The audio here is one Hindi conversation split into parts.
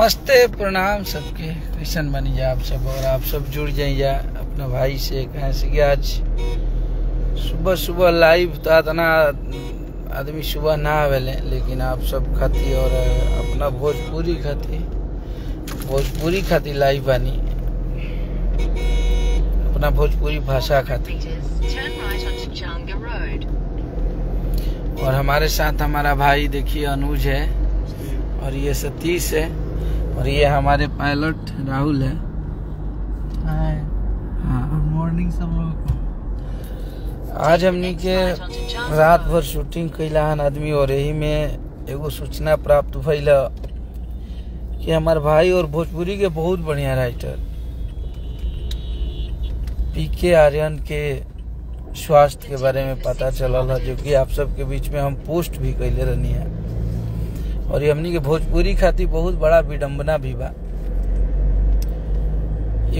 नमस्ते, प्रणाम सबके। कैसन बनी जा, आप सब और आप सब जुड़ जाइए अपने भाई से, कहें से आज सुबह सुबह लाइव तो इतना आदमी सुबह ना आवेले लेकिन आप सब खाती और अपना भोजपुरी खाती। भोजपुरी खाती लाइव बानी। अपना भोजपुरी भाषा खाती. और हमारे साथ हमारा भाई देखिए, अनुज है, और ये सतीश है। और ये हमारे पायलट राहुल है। हाँ। मॉर्निंग सब लोगों को। आज हमनी के रात भर शूटिंग कैला हन आदमी और यही में एगो सूचना प्राप्त भइल कि हमार भाई और भोजपुरी के बहुत बढ़िया राइटर पी के आर्यन के स्वास्थ्य के बारे में पता चलल है जो कि आप सबके बीच में हम पोस्ट भी कैले रहनी है। और ये हमनी के भोजपुरी खातिर बहुत बड़ा विडम्बना भी बा।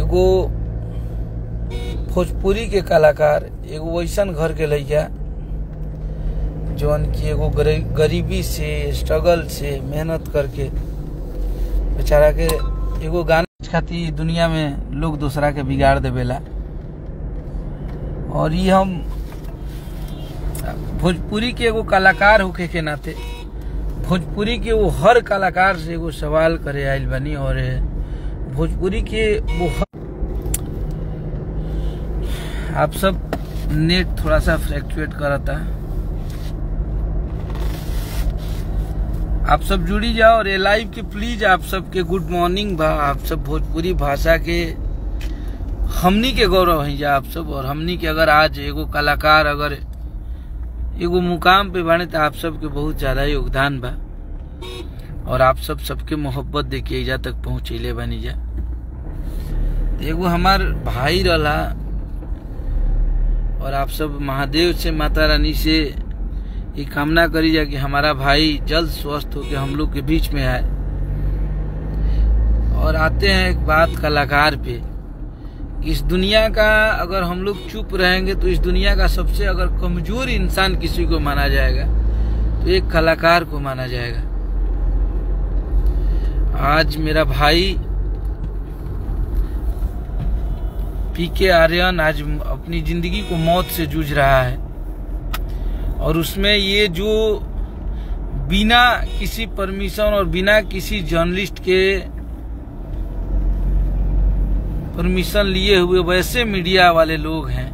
एगो भोजपुरी के कलाकार, एगो वैसन घर के लैया जौन की एगो गरीबी से स्ट्रगल से मेहनत करके, बेचारा के एगो गाना खातिर दुनिया में लोग दूसरा के बिगाड़ देवेला। और ये हम भोजपुरी के एगो कलाकार होके के नाते भोजपुरी के वो हर कलाकार से एगो सवाल करे आइल बनी और भोजपुरी के वो हर आप सब नेट थोड़ा सा फ्लैक्चुएट करता। आप सब जुड़ी जाओ और ये लाइव के प्लीज़ आप सबके गुड मॉर्निंग बा आप सब भोजपुरी भाषा के हमनी के गौरव है जा आप सब और हमनी के अगर आज एगो कलाकार अगर एगो मुकाम पे बने तो आप सबके बहुत ज़्यादा योगदान बा। और आप सब सबके मोहब्बत देखिए एजा तक पहुँचेले बनी जा। एगो हमार भाई रहा और आप सब महादेव से, माता रानी से ये कामना करी जा कि हमारा भाई जल्द स्वस्थ होकर हम लोग के बीच में आए। और आते हैं एक बात कलाकार पे। इस दुनिया का अगर हम लोग चुप रहेंगे तो इस दुनिया का सबसे अगर कमज़ोर इंसान किसी को माना जाएगा तो एक कलाकार को माना जाएगा। आज मेरा भाई पी के आर्यन आज अपनी ज़िंदगी को मौत से जूझ रहा है। और उसमें ये जो बिना किसी परमिशन और बिना किसी जर्नलिस्ट के परमिशन लिए हुए वैसे मीडिया वाले लोग हैं,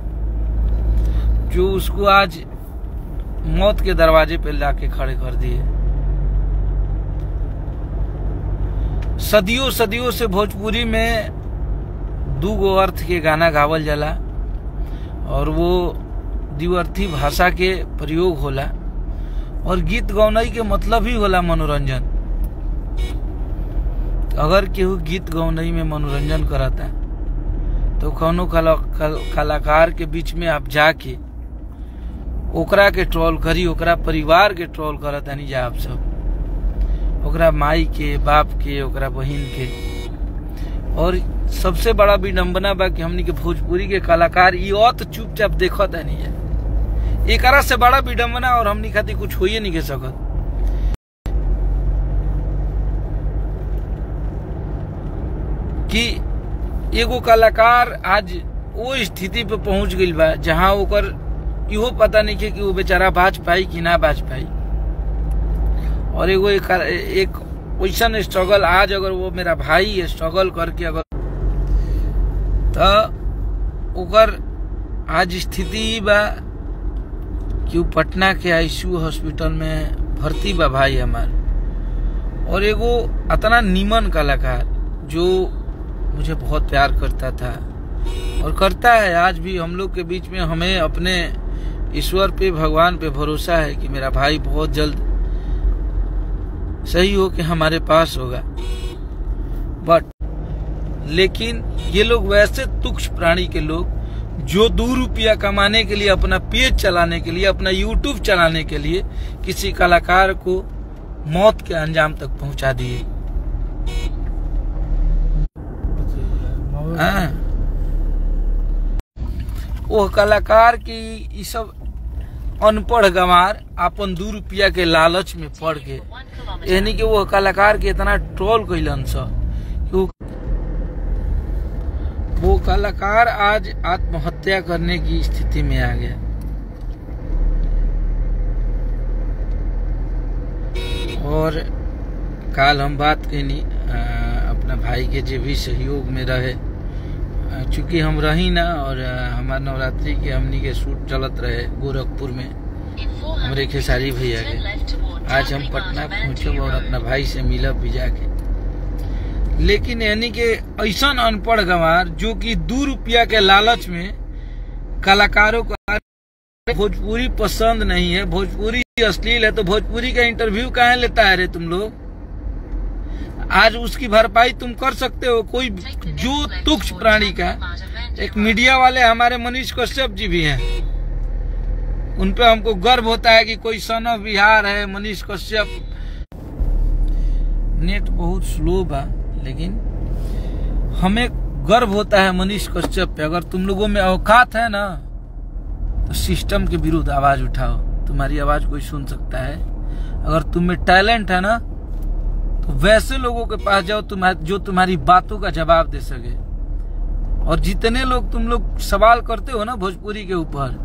जो उसको आज मौत के दरवाजे पे लाके खड़े कर दिए। सदियों सदियों से भोजपुरी में दू गो अर्थ के गाना गावल जाला, और वो द्विअर्थी भाषा के प्रयोग होला, और गीत गौनाई के मतलब ही होला मनोरंजन। अगर केहू गीत गौनई में मनोरंजन करता तो कौनो कला, कल, कलाकार के बीच में आप जाके ओकरा के ट्रोल करी ओकरा परिवार के ट्रोल करत नहीं जा आप सब। ओकरा माई के बाप के ओकरा बहिन के। और सबसे बड़ा विडम्बना बा कि हमनी के भोजपुरी के कलाकार ई अत चुपचाप देखत है। नहीं एक से बड़ा विडम्बना और हमनी खातिर कुछ होइए नहीं के सकत। कि एगो कलाकार आज वो स्थिति पे पहुँच गई बा जहाँ ओकर इहो पता नहीं है कि वो बेचारा बाज पाई कि ना बाज पाई। और एगो एक, एक वैसन स्ट्रगल आज अगर वो मेरा भाई स्ट्रगल करके अगर तो ओकर आज स्थिति बा कि पटना के आईसीयू हॉस्पिटल में भर्ती बा भाई हमार। और एगो अतना नीमन कलाकार जो मुझे बहुत प्यार करता था। और करता है, आज भी हम लोग के बीच में हमें अपने ईश्वर पे, भगवान पे भरोसा है कि मेरा भाई बहुत जल्द सही हो के हमारे पास होगा। बट लेकिन ये लोग वैसे तुक्ष प्राणी के लोग, जो दो रुपया कमाने के लिए, अपना पेज चलाने के लिए, अपना यूट्यूब चलाने के लिए, किसी कलाकार को मौत के अंजाम तक पहुँचा दिए हाँ। वो कलाकार की सब अनपढ़ गंवार अपन दू रुपया के लालच में पड़ के यानी कि वो कलाकार के इतना ट्रोल कैलन स वो कलाकार आज आत्महत्या करने की स्थिति में आ गया। और काल हम बात अ, अपना भाई के जे भी सहयोग में रहे। चूँकि हम रही ना और हमारे नवरात्रि के हमनी के शूट चलत रहे गोरखपुर में, हमारे खेसारी भैया के। आज हम पटना पहुंचब और अपना भाई से मिलब भी जाके लेकिन यानी के ऐसा अनपढ़ गंवार, जो कि दो रुपया के लालच में कलाकारों को भोजपुरी पसंद नहीं है, भोजपुरी अश्लील है तो भोजपुरी का इंटरव्यू कहाँ लेता है रे तुम लोग? आज उसकी भरपाई तुम कर सकते हो, कोई जो तुक्ष प्राणी का एक मीडिया वाले हमारे मनीष कश्यप जी भी हैं। उन पे हमको गर्व होता है कि कोई सन ऑफ़ बिहार है, मनीष कश्यप। नेट बहुत स्लो बा, लेकिन हमें गर्व होता है मनीष कश्यप पे। अगर तुम लोगों में औकात है ना तो सिस्टम के विरुद्ध आवाज़ उठाओ। तुम्हारी आवाज़ कोई सुन सकता है। अगर तुम में टैलेंट है ना तो वैसे लोगों के पास जाओ तुम जो तुम्हारी बातों का जवाब दे सके। और जितने लोग तुम लोग सवाल करते हो ना भोजपुरी के ऊपर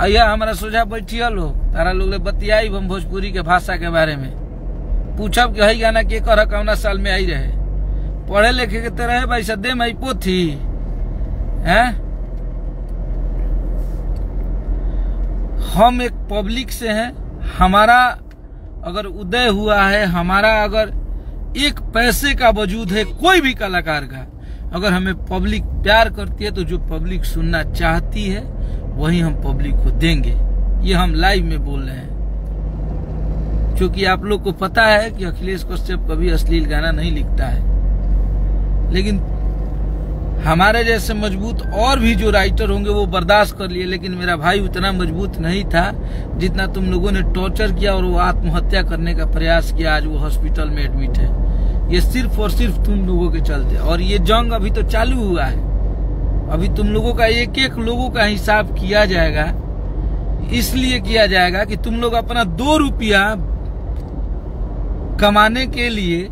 आइया हमारा सोझा बैठिया लोग तारा लोग बतियाई हम भोजपुरी के भाषा के बारे में। पूछब कि हई गाना के कर कौना साल में आई रहे। पढ़े लिखे के तरह भाई, सदे में पोथी। हैं? हम एक पब्लिक से हैं। हमारा अगर उदय हुआ है, हमारा अगर एक पैसे का वजूद है, कोई भी कलाकार का, अगर हमें पब्लिक प्यार करती है तो जो पब्लिक सुनना चाहती है, वही हम पब्लिक को देंगे। ये हम लाइव में बोल रहे हैं। क्योंकि आप लोग को पता है कि अखिलेश कश्यप कभी अश्लील गाना नहीं लिखता है। लेकिन हमारे जैसे मज़बूत और भी जो राइटर होंगे वो बर्दाश्त कर लिए, लेकिन मेरा भाई उतना मज़बूत नहीं था जितना तुम लोगों ने टॉर्चर किया और वो आत्महत्या करने का प्रयास किया, आज वो हॉस्पिटल में एडमिट है। ये सिर्फ़ और सिर्फ़ तुम लोगों के चलते। और ये जंग अभी तो चालू हुआ है। अभी तुम लोगों का एक एक लोगों का हिसाब किया जाएगा। इसलिए किया जाएगा कि तुम लोग अपना दो रुपया कमाने के लिए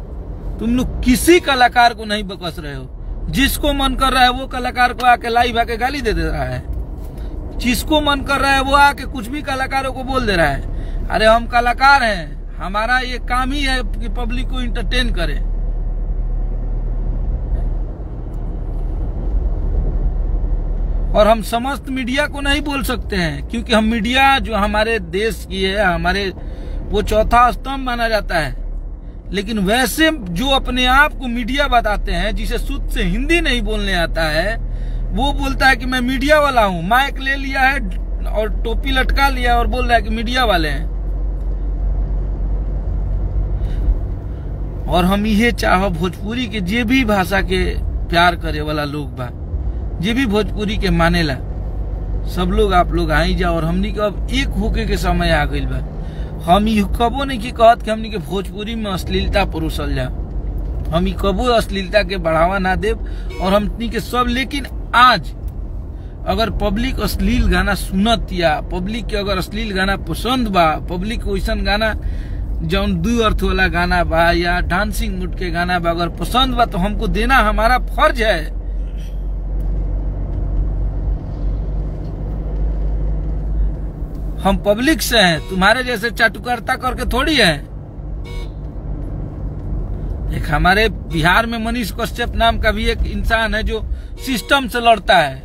तुम लोग किसी कलाकार को नहीं बकस रहे हो। जिसको मन कर रहा है वो कलाकार को आके लाइव आके गाली दे दे रहा है। जिसको मन कर रहा है वो आके कुछ भी कलाकारों को बोल दे रहा है। अरे हम कलाकार हैं, हमारा ये काम ही है कि पब्लिक को इंटरटेन करें। और हम समस्त मीडिया को नहीं बोल सकते हैं, क्योंकि हम मीडिया जो हमारे देश की है, हमारे वो चौथा स्तंभ माना जाता है। लेकिन वैसे जो अपने आप को मीडिया बताते हैं, जिसे शुद्ध से हिंदी नहीं बोलने आता है, वो बोलता है कि मैं मीडिया वाला हूँ। माइक ले लिया है और टोपी लटका लिया और बोल रहा है कि मीडिया वाले हैं। और हम ये चाहो भोजपुरी के जे भी भाषा के प्यार करे वाला लोग बा, जे भी भोजपुरी के मानेला। सब लोग आप लोग आई जाओ और हमनी के अब एक होके के समय आ गई बा। हम ई कबो नहीं की कहत कि हमनी के भोजपुरी में अश्लीलता परोसल जा हम ई कबो अश्लीलता के बढ़ावा ना देव और हमनी के सब, लेकिन आज अगर पब्लिक अश्लील गाना सुनत या, पब्लिक के अगर अश्लील गाना पसंद बा, पब्लिक को वैसन गाना, जौन दू अर्थ वाला गाना बा या डांसिंग मूड के गाना बा, अगर पसंद बा तो हमको देना, हमारा फ़र्ज़ है। हम पब्लिक से हैं, तुम्हारे जैसे चाटुकारता करके थोड़ी है। एक हमारे बिहार में मनीष कश्यप नाम का भी एक इंसान है जो सिस्टम से लड़ता है।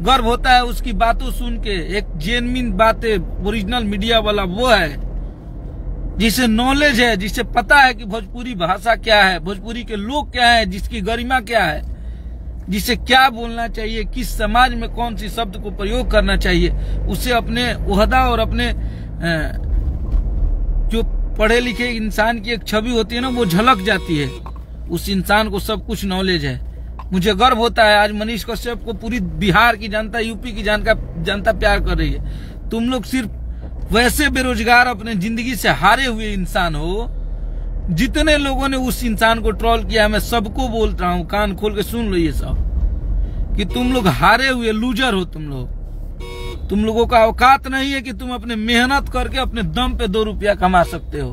गर्व होता है उसकी बातों सुन के, एक जेनविन बातें ओरिजिनल मीडिया वाला वो है, जिसे नॉलेज है, जिसे पता है कि भोजपुरी भाषा क्या है, भोजपुरी के लोग क्या है, जिसकी गरिमा क्या है। जिसे क्या बोलना चाहिए, किस समाज में कौन सी शब्द को प्रयोग करना चाहिए, उसे अपने उहदा और अपने जो पढ़े लिखे इंसान की एक छवि होती है ना, वो झलक जाती है। उस इंसान को सब कुछ नॉलेज है। मुझे गर्व होता है, आज मनीष कश्यप को पूरी बिहार की जनता, यूपी की जनता जनता प्यार कर रही है। तुम लोग सिर्फ़ वैसे बेरोजगार अपने ज़िंदगी से हारे हुए इंसान हो जितने लोगों ने उस इंसान को ट्रोल किया, मैं सबको बोल रहा हूँ, कान खोल के सुन लो ये सब, कि तुम लोग हारे हुए लूजर हो तुम लोग। तुम लोगों का औकात नहीं है कि तुम अपने मेहनत करके अपने दम पे दो रुपया कमा सकते हो।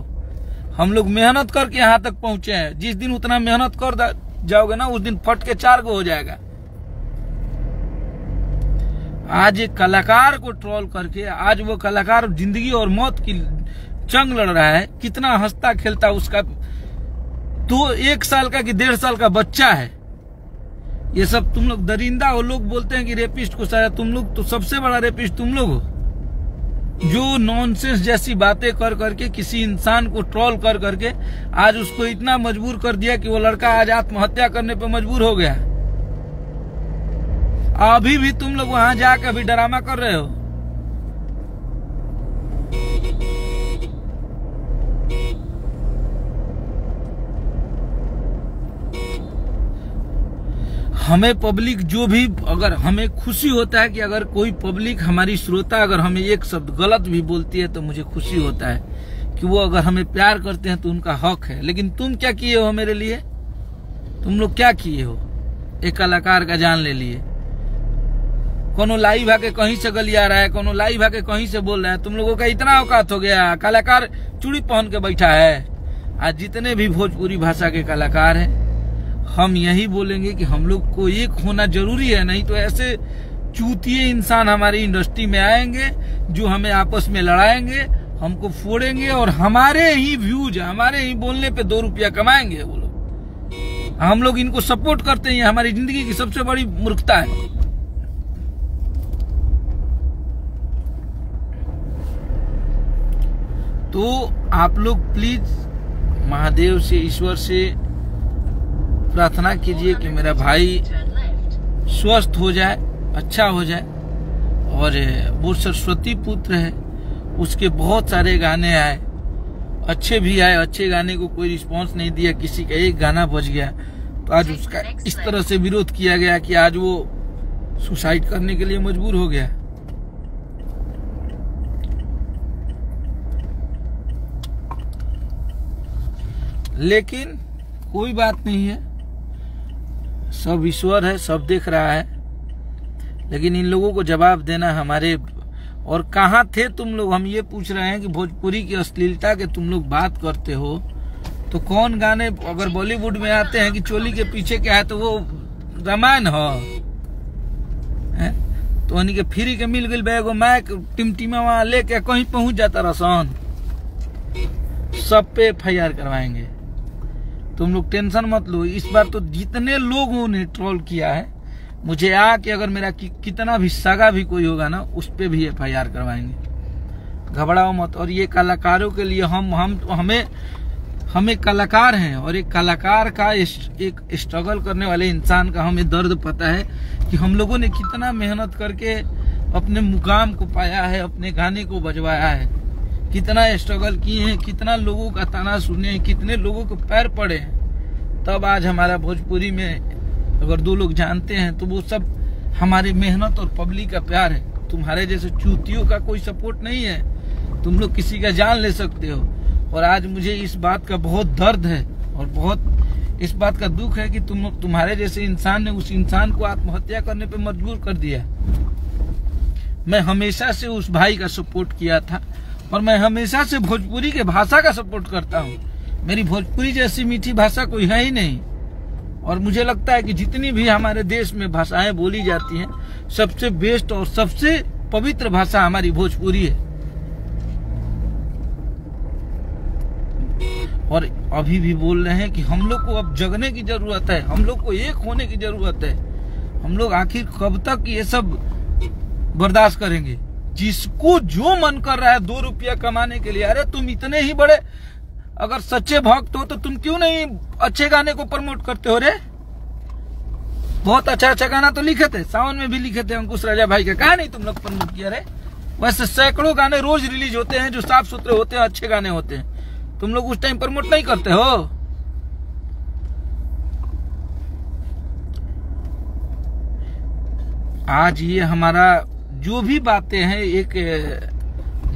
हम लोग मेहनत करके यहाँ तक पहुँचे हैं। जिस दिन उतना मेहनत कर जाओगे ना, उस दिन फट के चार को हो जाएगा। आज एक कलाकार को ट्रोल करके, आज वो कलाकार ज़िंदगी और मौत की जंग लड़ रहा है, कितना हंसता खेलता उसका तो एक साल का कि डेढ़ साल का बच्चा है। ये सब तुम लोग दरिंदा वो लोग बोलते हैं कि रेपिस्ट को सजा, तुम लोग तो सबसे बड़ा रेपिस्ट तुम लोग हो। जो नॉनसेंस जैसी बातें कर करके, किसी इंसान को ट्रोल कर करके, आज उसको इतना मजबूर कर दिया कि वो लड़का आज आत्महत्या करने पे मजबूर हो गया। अभी भी तुम लोग वहाँ जाकर अभी ड्रामा कर रहे हो। हमें पब्लिक जो भी, अगर हमें खुशी होता है कि अगर कोई पब्लिक हमारी श्रोता, अगर हमें एक शब्द गलत भी बोलती है तो मुझे खुशी होता है कि वो अगर हमें प्यार करते हैं तो उनका हक है। लेकिन तुम क्या किए हो मेरे लिए? तुम लोग क्या किए हो? एक कलाकार का जान ले लिए। कोनो लाइव आके कहीं से गलिया रहा है, कोनो लाइव आके कहीं से बोल रहा है, तुम लोगों का इतना औकात हो गया। कलाकार चूड़ी पहन के बैठा है। आज जितने भी भोजपुरी भाषा के कलाकार हैं हम यही बोलेंगे कि हम लोग को एक होना ज़रूरी है, नहीं तो ऐसे चूतिए इंसान हमारी इंडस्ट्री में आएँगे, जो हमें आपस में लड़ाएँगे, हमको फोड़ेंगे और हमारे ही व्यूज़ हमारे ही बोलने पे दो रुपया कमाएँगे वो लोग। हम लोग इनको सपोर्ट करते हैं हमारी ज़िंदगी की सबसे बड़ी मूर्खता है। तो आप लोग प्लीज़ महादेव से, ईश्वर से प्रार्थना कीजिए कि मेरा भाई स्वस्थ हो जाए अच्छा हो जाए और वो सरस्वती पुत्र है, उसके बहुत सारे गाने आए, अच्छे भी आए, अच्छे गाने को कोई रिस्पांस नहीं दिया, किसी का एक गाना बच गया। तो आज उसका इस तरह से विरोध किया गया कि आज वो सुसाइड करने के लिए मजबूर हो गया। लेकिन कोई बात नहीं है। सब ईश्वर है, सब देख रहा है। लेकिन इन लोगों को जवाब देना हमारे, और कहाँ थे तुम लोग? हम ये पूछ रहे हैं कि भोजपुरी की अश्लीलता के तुम लोग बात करते हो तो कौन गाने अगर बॉलीवुड में आते हैं कि चोली के पीछे क्या है तो वो रामायण हो। हैं? तो उन्हीं के फ्री के मिल गई एगो मैक, टिमटिमा वहाँ लेके कहीं पहुँच जाता रसन। सब पे एफ़ करवाएँगे। तुम लोग टेंशन मत लो इस बार तो जितने लोगों ने ट्रोल किया है मुझे आ कि अगर मेरा कि, कितना भी सगा भी कोई होगा ना उस पर भी एफआईआर करवाएँगे। घबराओ मत और ये कलाकारों के लिए हम हम हमें हम कलाकार हैं और एक कलाकार का एक स्ट्रगल करने वाले इंसान का हमें दर्द पता है कि हम लोगों ने कितना मेहनत करके अपने मुकाम को पाया है अपने गाने को बजवाया है। कितना स्ट्रगल किए हैं, कितना लोगों का ताना सुने हैं, कितने लोगों को पैर पड़े हैं। तब आज हमारा भोजपुरी में अगर दो लोग जानते हैं तो वो सब हमारी मेहनत और पब्लिक का प्यार है। तुम्हारे जैसे चूतियों का कोई सपोर्ट नहीं है। तुम लोग किसी का जान ले सकते हो। और आज मुझे इस बात का बहुत दर्द है और बहुत इस बात का दुख है कि तुम तुम्हारे जैसे इंसान ने उस इंसान को आत्महत्या करने पे मजबूर कर दिया। मैं हमेशा से उस भाई का सपोर्ट किया था। और मैं हमेशा से भोजपुरी के भाषा का सपोर्ट करता हूँ। मेरी भोजपुरी जैसी मीठी भाषा कोई है ही नहीं। और मुझे लगता है कि जितनी भी हमारे देश में भाषाएँ बोली जाती हैं, सबसे बेस्ट और सबसे पवित्र भाषा हमारी भोजपुरी है। और अभी भी बोल रहे हैं कि हम लोग को अब जगने की ज़रूरत है, हम लोग को एक होने की ज़रूरत है। हम लोग आखिर कब तक ये सब बर्दाश्त करेंगे? जिसको जो मन कर रहा है दो रुपया कमाने के लिए, अरे तुम इतने ही बड़े। अगर सच्चे भक्त हो तो तुम क्यों नहीं अच्छे गाने को प्रमोट करते हो रे? बहुत अच्छा अच्छा गाना तो लिखे थे, सावन में भी लिखे थे अंकुश राजा भाई का। कहा नहीं तुम लोग प्रमोट किया रे? वैसे सैकड़ों गाने रोज रिलीज़ होते हैं, जो साफ़ सुथरे होते हैं, अच्छे गाने होते हैं। तुम लोग उस टाइम प्रमोट नहीं करते हो? आज ये हमारा जो भी बातें हैं, एक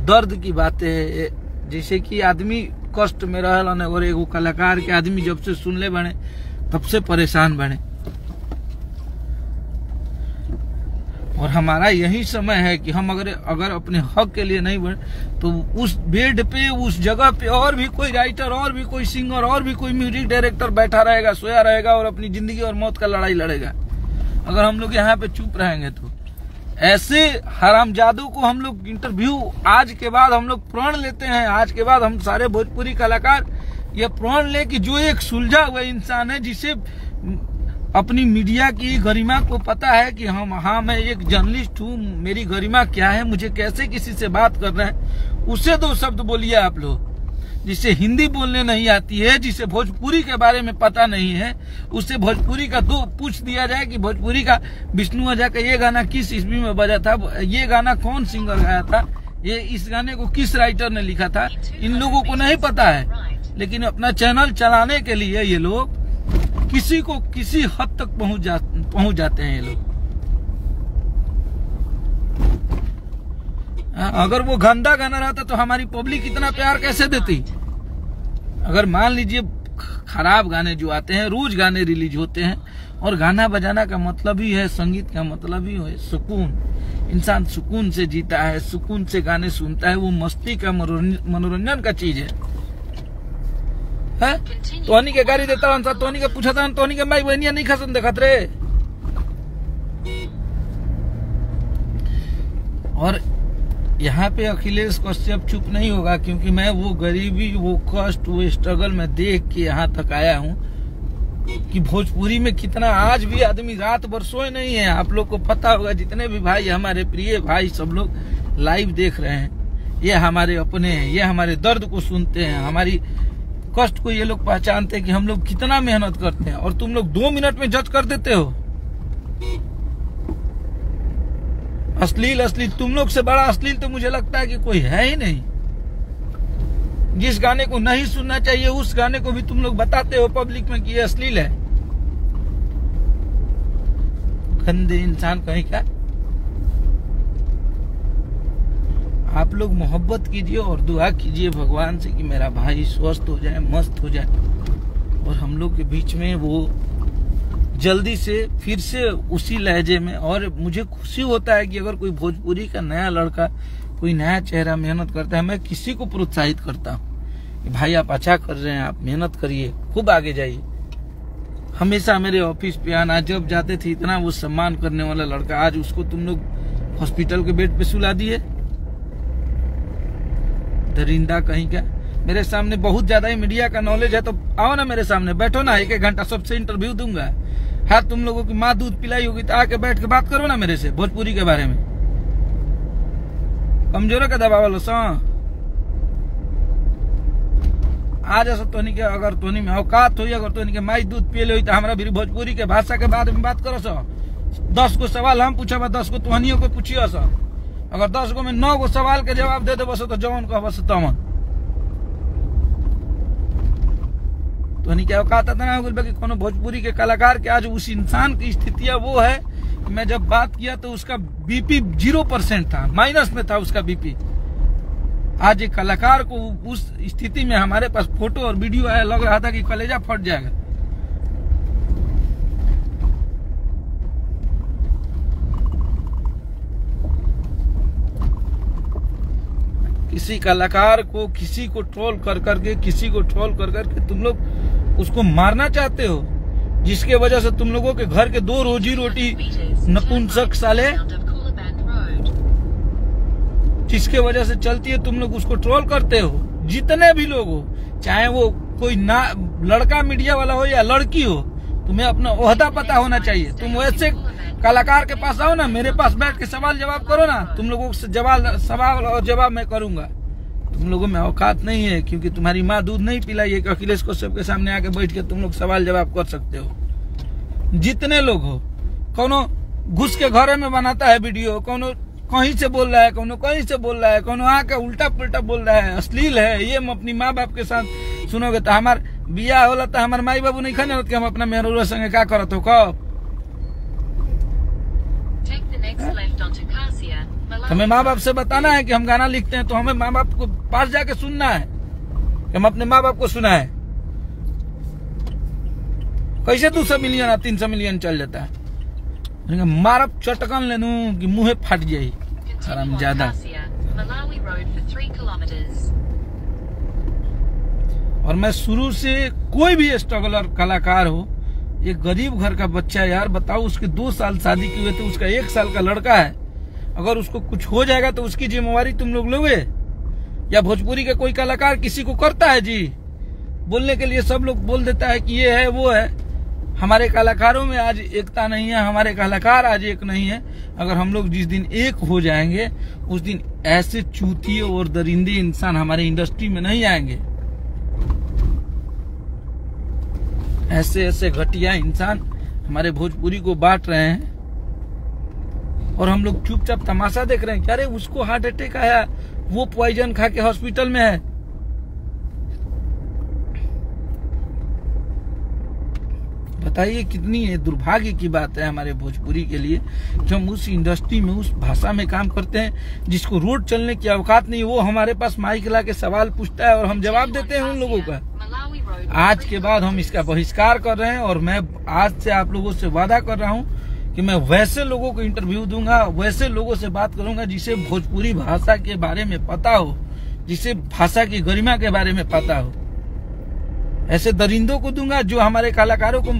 दर्द की बातें है जैसे कि आदमी कष्ट में रहल और एगो कलाकार के आदमी जब से सुनले बने, तब से परेशान बने। और हमारा यही समय है कि हम अगर अगर अपने हक के लिए नहीं बढ़े तो उस बेड पे, उस जगह पे और भी कोई राइटर और भी कोई सिंगर और भी कोई म्यूज़िक डायरेक्टर बैठा रहेगा, सोया रहेगा और अपनी ज़िंदगी और मौत का लड़ाई लड़ेगा। अगर हम लोग यहाँ पे चुप रहेंगे तो। ऐसे हराम जादू को हम लोग इंटरव्यू आज के बाद हम लोग प्रण लेते हैं। आज के बाद हम सारे भोजपुरी कलाकार ये प्रण ले कि जो एक सुलझा हुआ इंसान है, जिसे अपनी मीडिया की गरिमा को पता है कि हम हाँ मैं एक जर्नलिस्ट हूँ, मेरी गरिमा क्या है, मुझे कैसे किसी से बात करना है, उसे दो शब्द बोलिए आप लोग। जिसे हिंदी बोलने नहीं आती है, जिसे भोजपुरी के बारे में पता नहीं है उससे भोजपुरी का दो पूछ दिया जाए कि भोजपुरी का विष्णु अजा का ये गाना किस ईस्वी में बजा था, ये गाना कौन सिंगर गाया था, ये इस गाने को किस राइटर ने लिखा था, इन लोगों को नहीं पता है। लेकिन अपना चैनल चलाने के लिए ये लोग किसी को किसी हद तक पहुँच जा पहुँच जाते हैं ये लोग। अगर वो गंदा गाना रहता तो हमारी पब्लिक इतना प्यार कैसे देती? अगर मान लीजिए खराब गाने जो आते हैं रोज गाने रिलीज़ होते हैं और गाना बजाना का मतलब ही है संगीत का मतलब ही है सुकून। इंसान सुकून से जीता है सुकून से गाने सुनता है वो मस्ती का मनोरंजन का चीज़ है। है? के गाड़ी देता हूँ तोहनी के पूछा था तोहनी के माई बहनिया नहीं खसन देखत रे और यहाँ पे अखिलेश कश्यप चुप नहीं होगा, क्योंकि मैं वो गरीबी, वो कष्ट, वो स्ट्रगल में देख के यहाँ तक आया हूँ कि भोजपुरी में कितना आज भी आदमी रात भर सोए नहीं है। आप लोग को पता होगा, जितने भी भाई, हमारे प्रिय भाई सब लोग लाइव देख रहे हैं। ये हमारे अपने हैं, ये हमारे दर्द को सुनते हैं। हमारी कष्ट को ये लोग पहचानते हैं कि हम लोग कितना मेहनत करते हैं। और तुम लोग दो मिनट में जज कर देते हो। अश्लील अश्लील। तुम लोग से बड़ा अश्लील तो मुझे लगता है कि कोई है ही नहीं। जिस गाने को नहीं सुनना चाहिए, उस गाने को भी तुम लोग बताते हो पब्लिक में कि ये अश्लील है। गंदे इंसान कहीं का? आप लोग मोहब्बत कीजिए और दुआ कीजिए भगवान से कि मेरा भाई स्वस्थ हो जाए, मस्त हो जाए। और हम लोग के बीच में वो जल्दी से फिर से उसी लहजे में, और मुझे खुशी होता है कि अगर कोई भोजपुरी का नया लड़का, कोई नया चेहरा मेहनत करता है, मैं किसी को प्रोत्साहित करता हूँ भाई आप अच्छा कर रहे हैं, आप मेहनत करिए, खूब आगे जाइए। हमेशा मेरे ऑफ़िस पे आना, जब जाते थे, इतना वो सम्मान करने वाला लड़का, आज उसको तुम लोग हॉस्पिटल के बेड पे सुला दिए। दरिंदा कहीं का मेरे सामने बहुत ज़्यादा ही मीडिया का नॉलेज है तो आओ ना मेरे सामने, बैठो ना, एक एक घंटा सबसे इंटरव्यू दूँगा। हाँ तुम लोगों की माँ दूध पिलाई होगी तो आके बैठ के बात करो ना मेरे से, भोजपुरी के बारे में। कमज़ोर का दबाव वालो, सा। आज ऐसा तोनी के अगर तोनी में औकात हुई, अगर तोनी के माई दूध पिए हुई तो हमारा भी भोजपुरी के भाषा के बारे में बात करो, सो। दस को सवाल हम पूछा दस को तुहनियों को पूछियो, सो। अगर दस गो में नौ गो सवाल के जवाब दे दे बस तो जवान कह बस तमन। तो नहीं क्या कहा था हो कि कोनो भोजपुरी के कलाकार के आज उस इंसान की स्थितियाँ वो है, मैं जब बात किया तो उसका बीपी ज़ीरो परसेंट था, माइनस में था उसका बीपी। आज एक कलाकार को उस स्थिति में हमारे पास फ़ोटो और वीडियो आया, लग रहा था कि कलेजा फट जाएगा। किसी कलाकार को किसी को ट्रोल कर करके, किसी को ट्रोल कर करके तुम लोग उसको मारना चाहते हो, जिसके वजह से तुम लोगों के घर के दो रोजी रोटी नपुंसक साले जिसके वजह से चलती है, तुम लोग उसको ट्रोल करते हो, जितने भी लोग हो, चाहे वो कोई ना, लड़का मीडिया वाला हो या लड़की हो, तुम्हें अपना ओहदा पता होना चाहिए, तुम वैसे कलाकार के पास आओ ना, मेरे पास बैठ के सवाल जवाब करो ना, तुम लोगों से जवाब सवाल और जवाब मैं करूँगा। तुम लोगों में औकात नहीं है, क्योंकि तुम्हारी माँ दूध नहीं पिलाई है कि अखिलेश के सामने आके बैठ के तुम लोग सवाल जवाब कर सकते हो। जितने लोग हो, कोनो घुस के घरे में बनाता है वीडियो, कोनो कहीं से बोल रहा है, कोनो कहीं से बोल रहा है, कोनो आके उल्टा पुल्टा बोल रहा है, अश्लील है, ये हम अपनी माँ बाप के साथ सुनोगे तो हमार बिया होला तो हमारे माई बाबू नहीं खाने हम अपना मेहरुआ संगे क्या करत हो, कब? हमें माँ बाप से बताना है कि हम गाना लिखते हैं तो हमें माँ बाप को पास जाके सुनना है। कि हम अपने माँ बाप को सुना है कैसे दो सौ मिलियन या तीन सौ मिलियन चल जाता है? मारब चटकन लेनू कि मुंहे फट Continue हराम ज़्यादा। Cassia, Malawi Road for 3 kilometers. और मैं शुरू से कोई भी स्ट्रगलर कलाकार हो एक गरीब घर का बच्चा यार, बताओ उसके दो साल शादी की हुए थे उसका एक साल का लड़का है। अगर उसको कुछ हो जाएगा तो उसकी जिम्मेवारी तुम लोग लोगे? या भोजपुरी का कोई कलाकार किसी को करता है जी? बोलने के लिए सब लोग बोल देता है कि ये है, वो है। हमारे कलाकारों में आज एकता नहीं है, हमारे कलाकार आज एक नहीं है। अगर हम लोग जिस दिन एक हो जाएँगे, उस दिन ऐसे चूतिए और दरिंदे इंसान हमारे इंडस्ट्री में नहीं आएँगे। ऐसे ऐसे घटिया इंसान हमारे भोजपुरी को बांट रहे हैं। और हम लोग चुपचाप तमाशा देख रहे हैं अरे उसको हार्ट अटैक आया, वो पॉइजन खा के हॉस्पिटल में है। बताइए कितनी दुर्भाग्य की बात है हमारे भोजपुरी के लिए कि हम उस इंडस्ट्री में, उस भाषा में काम करते हैं, जिसको रोड चलने की अवकात नहीं, वो हमारे पास माइक ला के सवाल पूछता है और हम जवाब देते हैं उन लोगों का। आज के बाद हम इसका बहिष्कार कर रहे हैं और मैं आज से आप लोगों से वादा कर रहा हूँ कि मैं वैसे लोगों को इंटरव्यू दूँगा, वैसे लोगों से बात करूँगा जिसे भोजपुरी भाषा के बारे में पता हो, जिसे भाषा की गरिमा के बारे में पता हो। ऐसे दरिंदों को दूँगा जो हमारे कलाकारों को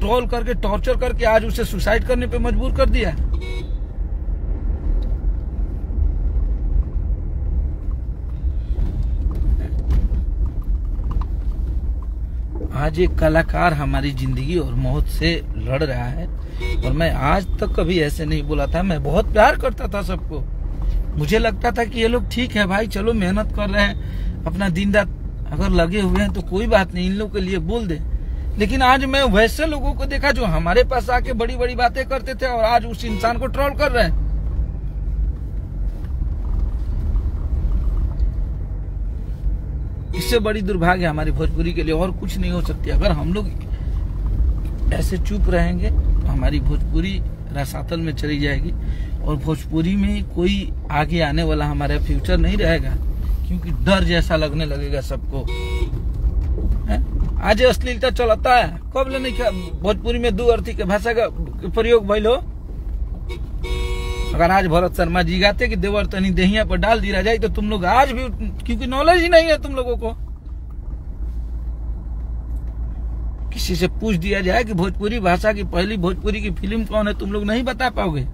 ट्रोल करके टॉर्चर करके आज उसे सुसाइड करने पे मजबूर कर दिया आज एक कलाकार हमारी ज़िंदगी और मौत से लड़ रहा है और मैं आज तक कभी ऐसे नहीं बोला था। मैं बहुत प्यार करता था सबको। मुझे लगता था कि ये लोग ठीक है भाई, चलो मेहनत कर रहे हैं, अपना दिन रात अगर लगे हुए हैं तो कोई बात नहीं, इन लोग के लिए बोल दे। लेकिन आज मैं वैसे लोगों को देखा जो हमारे पास आके बड़ी बड़ी बातें करते थे और आज उस इंसान को ट्रोल कर रहे हैं। इससे बड़ी दुर्भाग्य हमारी भोजपुरी के लिए और कुछ नहीं हो सकती। अगर हम लोग ऐसे चुप रहेंगे तो हमारी भोजपुरी रसातल में चली जाएगी और भोजपुरी में कोई आगे आने वाला हमारा फ्यूचर नहीं रहेगा, क्योंकि डर जैसा लगने लगेगा सबको। आज अश्लीलता चलता है। कब ले नहीं किया? भोजपुरी में दो अर्थी के भाषा का प्रयोग भइल हो? अगर आज भरत शर्मा जी गाते कि देवर तनी देहिया पर डाल दिया जाए तो तुम लोग आज भी क्योंकि नॉलेज ही नहीं है तुम लोगों को। किसी से पूछ दिया जाए कि भोजपुरी भाषा की पहली भोजपुरी की फ़िल्म कौन है, तुम लोग नहीं बता पाओगे।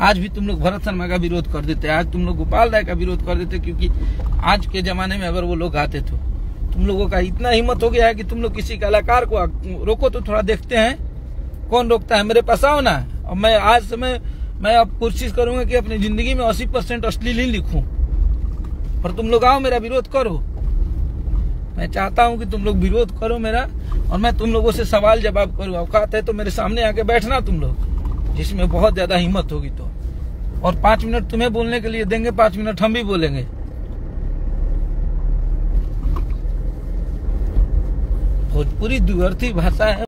आज भी तुम लोग भरत शर्मा का विरोध कर देते, आज तुम लोग गोपाल राय का विरोध कर देते, क्योंकि आज के जमाने में अगर वो लोग आते तो। तुम लोगों का इतना हिम्मत हो गया है कि तुम लोग किसी कलाकार को रोको तो थोड़ा देखते हैं। कौन रोकता है? मेरे पास आओ ना। और मैं आज से मैं मैं अब कोशिश करूँगा कि अपनी ज़िंदगी में अस्सी परसेंट अश्लील ही लिखूं। पर तुम लोग आओ मेरा विरोध करो। मैं चाहता हूँ कि तुम लोग विरोध करो मेरा, और मैं तुम लोगों से सवाल जवाब करूँ। औकात है तो मेरे सामने आके बैठना तुम लोग, जिसमें बहुत ज़्यादा हिम्मत होगी तो। और पाँच मिनट तुम्हें बोलने के लिए देंगे, पाँच मिनट हम भी बोलेंगे। भोजपुरी द्विअर्थी भाषा है।